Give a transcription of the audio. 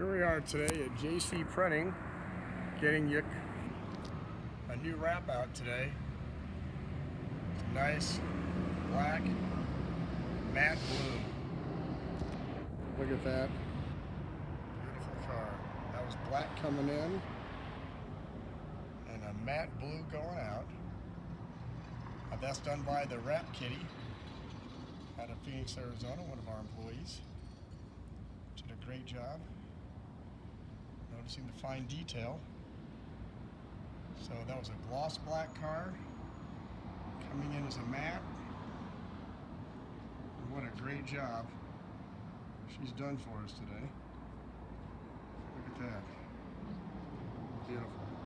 Here we are today at JC Printing, getting you a new wrap out today. Nice black matte blue. Look at that. Beautiful car. That was black coming in and a matte blue going out. Uh, that's done by the Wrap Kitty out of Phoenix, Arizona, one of our employees. Did a great job. Noticing the fine detail. So that was a gloss black car coming in as a matte. What a great job she's done for us today.